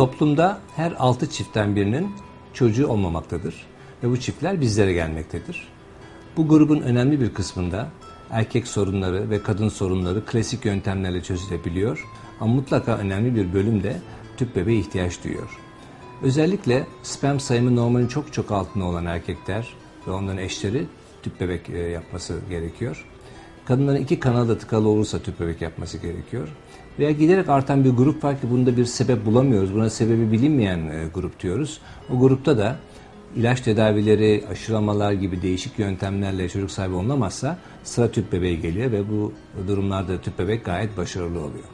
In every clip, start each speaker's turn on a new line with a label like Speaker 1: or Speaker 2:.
Speaker 1: Toplumda her altı çiftten birinin çocuğu olmamaktadır ve bu çiftler bizlere gelmektedir. Bu grubun önemli bir kısmında erkek sorunları ve kadın sorunları klasik yöntemlerle çözülebiliyor ama mutlaka önemli bir bölüm de tüp bebeğe ihtiyaç duyuyor. Özellikle sperm sayımı normalin çok çok altında olan erkekler ve onların eşleri tüp bebek e, yapması gerekiyor. Kadınların iki kanalı tıkalı olursa tüp bebek yapması gerekiyor. Veya giderek artan bir grup var ki bunda bir sebep bulamıyoruz. Buna sebebi bilinmeyen e, grup diyoruz. O grupta da ilaç tedavileri, aşılamalar gibi değişik yöntemlerle çocuk sahibi olunamazsa sıra tüp bebeğe geliyor ve bu durumlarda tüp bebek gayet başarılı oluyor.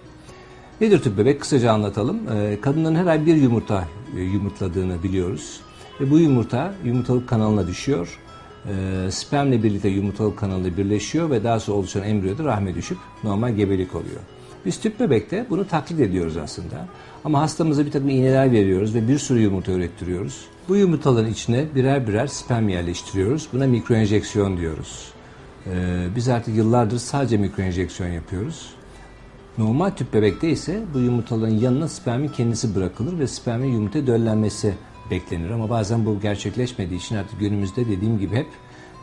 Speaker 1: Nedir tüp bebek? Kısaca anlatalım. E, kadınların her ay bir yumurta e, yumurtladığını biliyoruz. Ve bu yumurta yumurtalık kanalına düşüyor. Spermle birlikte yumurtalık kanalı birleşiyor ve daha sonra oluşan embriyo da rahme düşüp normal gebelik oluyor. Biz tüp bebekte bunu taklit ediyoruz aslında. Ama hastamıza bir takım iğneler veriyoruz ve bir sürü yumurta ürettiriyoruz. Bu yumurtaların içine birer birer sperm yerleştiriyoruz. Buna mikroenjeksiyon diyoruz. Ee, biz artık yıllardır sadece mikroenjeksiyon yapıyoruz. Normal tüp bebekte ise bu yumurtaların yanına spermin kendisi bırakılır ve spermin yumurta döllenmesi beklenir. Ama bazen bu gerçekleşmediği için artık günümüzde dediğim gibi hep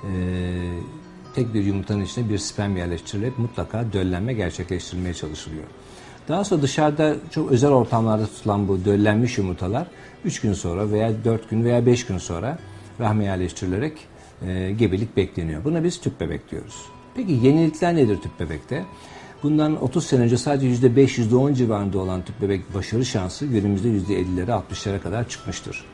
Speaker 1: e, tek bir yumurtanın içine bir sperm yerleştirilip mutlaka döllenme gerçekleştirilmeye çalışılıyor. Daha sonra dışarıda çok özel ortamlarda tutulan bu döllenmiş yumurtalar 3 gün sonra veya 4 gün veya 5 gün sonra rahme yerleştirilerek e, gebelik bekleniyor. Buna biz tüp bebek diyoruz. Peki yenilikler nedir tüp bebekte? Bundan 30 sene önce sadece %5, %10 civarında olan tüp bebek başarı şansı günümüzde %50'lere, 60'lara kadar çıkmıştır.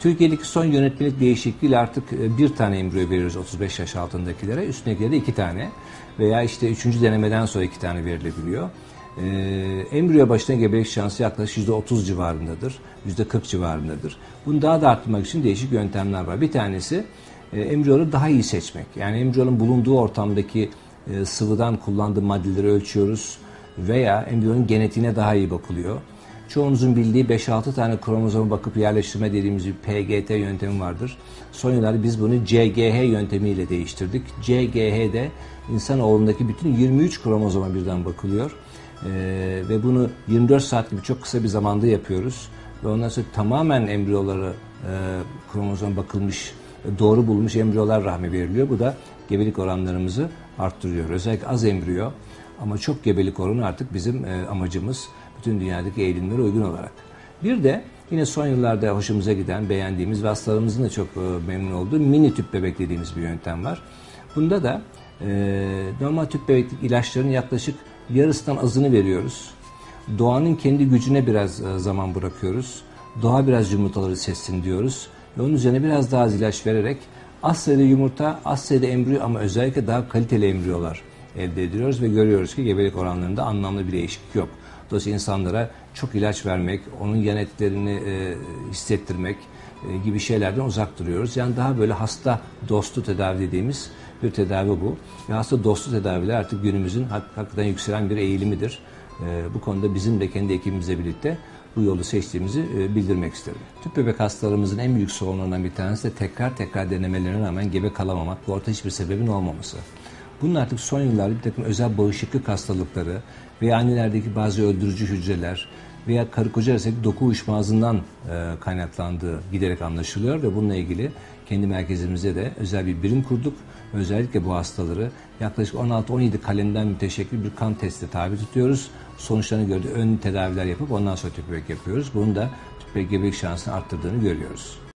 Speaker 1: Türkiye'deki son yönetmelik değişikliğiyle artık e, bir tane embriyo veriyoruz 35 yaş altındakilere. Üstündekilere de iki tane veya işte üçüncü denemeden sonra iki tane verilebiliyor. Ee, embriyo başına gebelik şansı yaklaşık %30 civarındadır. %40 civarındadır. Bunu daha da arttırmak için değişik yöntemler var. Bir tanesi e, embriyoları daha iyi seçmek. Yani embriyonun bulunduğu ortamdaki e, sıvıdan kullandığı maddeleri ölçüyoruz veya embriyonun genetiğine daha iyi bakılıyor. Çoğunuzun bildiği 5-6 tane kromozoma bakıp yerleştirme dediğimiz bir PGT yöntemi vardır. Son yıllarda biz bunu CGH yöntemiyle değiştirdik. CGH'de insanoğlundaki bütün 23 kromozoma birden bakılıyor. Ee, ve bunu 24 saat gibi çok kısa bir zamanda yapıyoruz. Ve ondan sonra tamamen embriyoları e, kromozom bakılmış, doğru bulmuş embriyolar rahmi veriliyor. Bu da gebelik oranlarımızı arttırıyor. Özellikle az embriyo ama çok gebelik oranı artık bizim e, amacımız bütün dünyadaki eğilimlere uygun olarak. Bir de yine son yıllarda hoşumuza giden, beğendiğimiz ve hastalarımızın da çok e, memnun olduğu mini tüp bebek dediğimiz bir yöntem var. Bunda da e, normal tüp bebeklik ilaçların yaklaşık yarısından azını veriyoruz. Doğanın kendi gücüne biraz zaman bırakıyoruz. Doğa biraz yumurtaları sessin diyoruz. Ve onun üzerine biraz daha az ilaç vererek az sayıda yumurta, az sayıda embriyo ama özellikle daha kaliteli embriyolar elde ediyoruz ve görüyoruz ki gebelik oranlarında anlamlı bir değişiklik yok. Dolayısıyla insanlara çok ilaç vermek, onun yan etkilerini e, hissettirmek e, gibi şeylerden uzak duruyoruz. Yani daha böyle hasta dostu tedavi dediğimiz bir tedavi bu. Ve hasta dostu tedaviler artık günümüzün hak, hakikaten yükselen bir eğilimidir. E, bu konuda bizim de kendi ekibimizle birlikte bu yolu seçtiğimizi e, bildirmek isterim. Tüp bebek hastalarımızın en büyük sorunlarından bir tanesi de tekrar tekrar denemelerine rağmen gebe kalamamak bu orta hiçbir sebebin olmaması. Bunun artık son yıllarda bir takım özel bağışıklık hastalıkları veya annelerdeki bazı öldürücü hücreler veya karı koca arasındaki doku uyuşmazlığından e, kaynaklandığı giderek anlaşılıyor ve bununla ilgili kendi merkezimizde de özel bir birim kurduk. Özellikle bu hastaları yaklaşık 16-17 kalemden müteşekkil bir kan testi tabi tutuyoruz. Sonuçlarını gördüğü ön tedaviler yapıp ondan sonra tüp bebek yapıyoruz. Bunun da tüp bebek gebelik şansını arttırdığını görüyoruz.